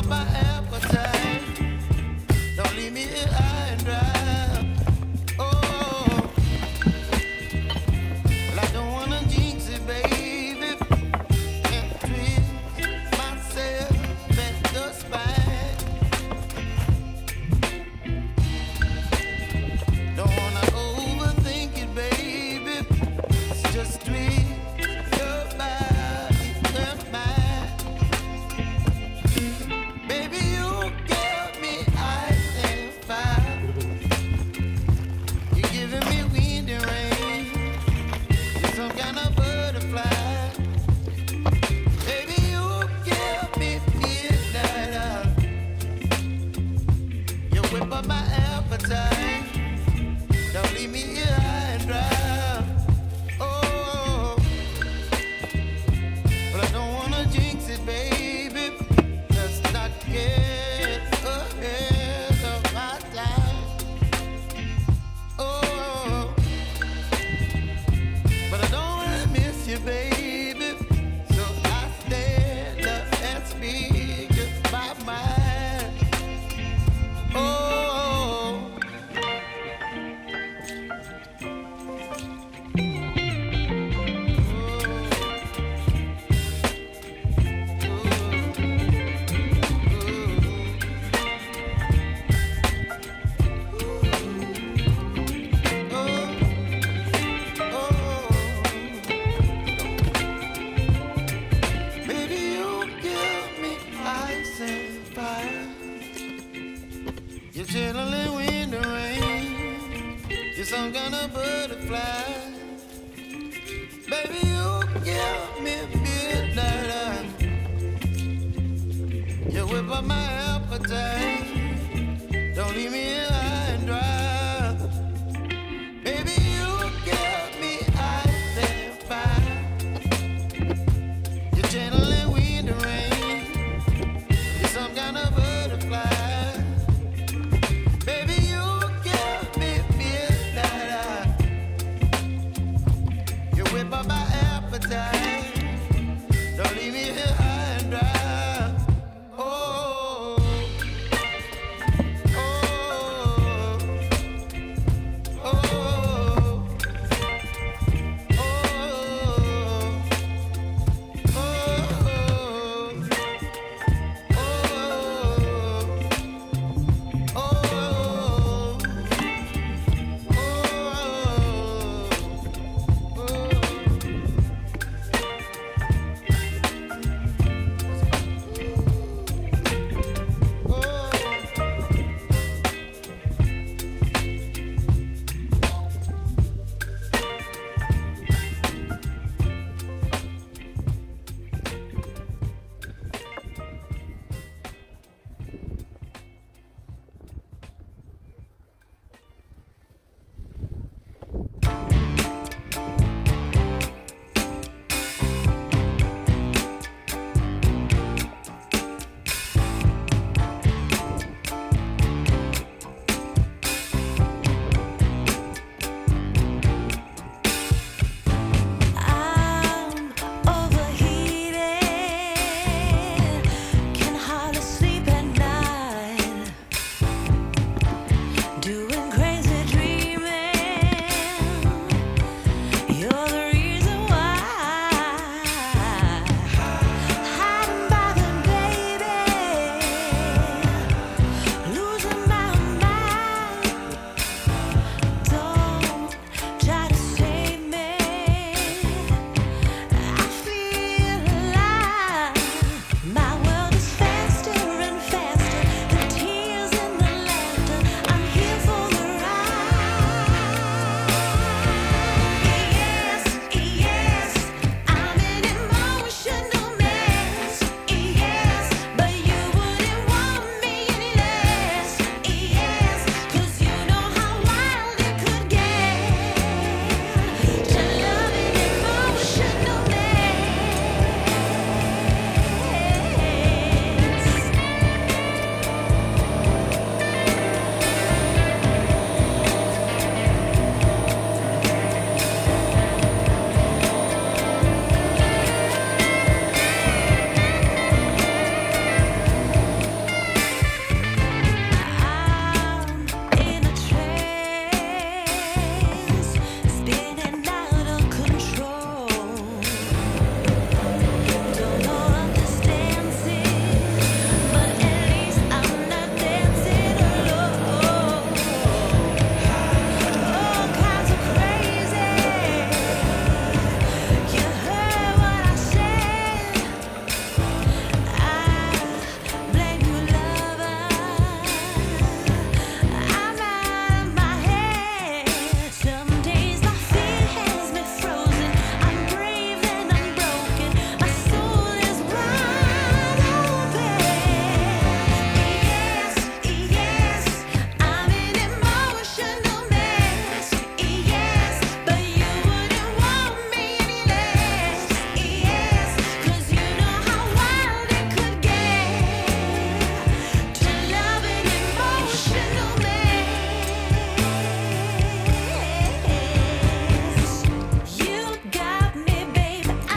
up my appetite. My appetite. My